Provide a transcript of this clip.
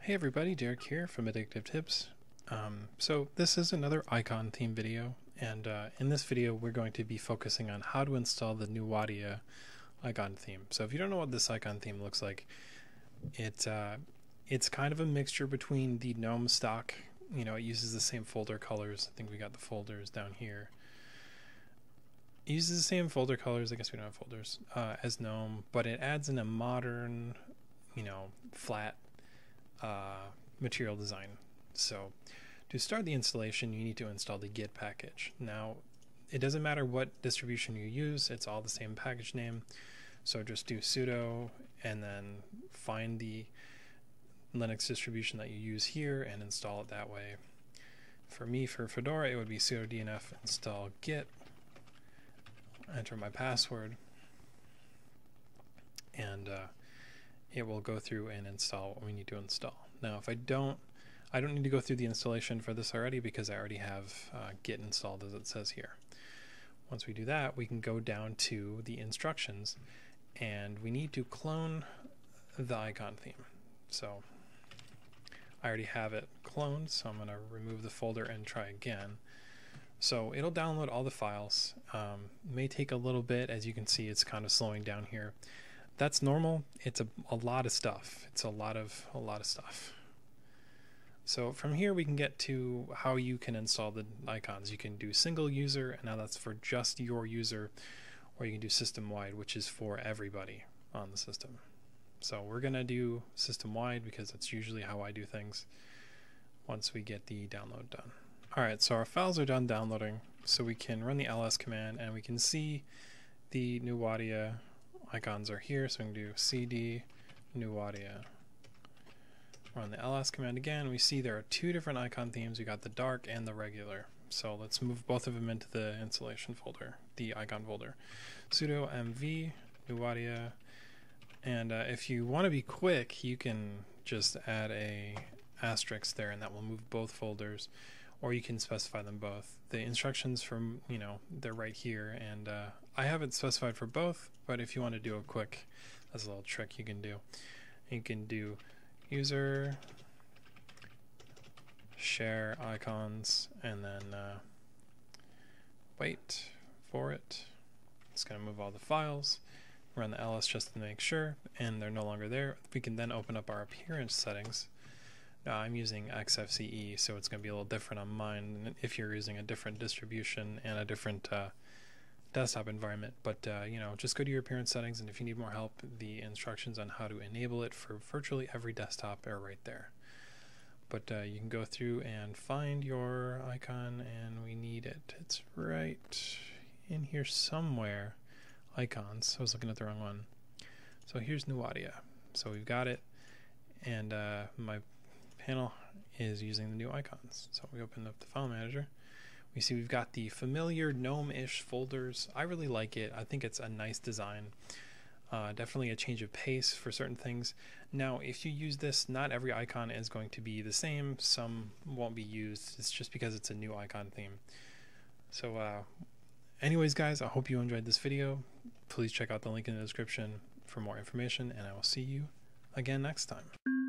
Hey everybody, Derek here from Addictive Tips. Um, so this is another icon theme video, and uh, in this video we're going to be focusing on how to install the Newaita icon theme. So if you don't know what this icon theme looks like, it uh, it's kind of a mixture between the GNOME stock. You know, it uses the same folder colors. I think we got the folders down here. It uses the same folder colors. I guess we don't have folders uh, as GNOME, but it adds in a modern, you know, flat uh, material design. So to start the installation, you need to install the Git package. Now, it doesn't matter what distribution you use, it's all the same package name. So just do sudo and then find the Linux distribution that you use here and install it that way. For me, for Fedora, it would be sudo dnf install git, enter my password, and uh, it will go through and install what we need to install. Now, if I don't, I don't need to go through the installation for this already because I already have uh, Git installed as it says here. Once we do that, we can go down to the instructions and we need to clone the icon theme. So I already have it cloned, so I'm going to remove the folder and try again. So it'll download all the files. Um, may take a little bit, as you can see, it's kind of slowing down here that's normal. It's a, a lot of stuff. It's a lot of a lot of stuff. So from here we can get to how you can install the icons. You can do single user, and now that's for just your user, or you can do system wide, which is for everybody on the system. So we're gonna do system wide because that's usually how I do things once we get the download done. Alright, so our files are done downloading, so we can run the ls command and we can see the Newaita icons are here, so we can do cd Newaita. Run the ls command again. We see there are two different icon themes. We got the dark and the regular. So let's move both of them into the installation folder, the icon folder. sudo mv Newaita. And uh, if you want to be quick, you can just add a asterisk there, and that will move both folders or you can specify them both. The instructions from, you know, they're right here, and uh, I have it specified for both, but if you want to do a quick, that's a little trick you can do. You can do user share icons and then uh, wait for it. It's going to move all the files, run the ls just to make sure, and they're no longer there. We can then open up our appearance settings uh, I'm using XFCE, so it's going to be a little different on mine if you're using a different distribution and a different uh, desktop environment. But uh, you know, just go to your appearance settings, and if you need more help, the instructions on how to enable it for virtually every desktop are right there. But uh, you can go through and find your icon, and we need it. It's right in here somewhere. Icons. I was looking at the wrong one. So here's Newaita. So we've got it, and uh, my panel is using the new icons. So we open up the file manager. We see we've got the familiar GNOME-ish folders. I really like it. I think it's a nice design. Uh, definitely a change of pace for certain things. Now, if you use this, not every icon is going to be the same. Some won't be used. It's just because it's a new icon theme. So, uh, anyways, guys, I hope you enjoyed this video. Please check out the link in the description for more information, and I will see you again next time.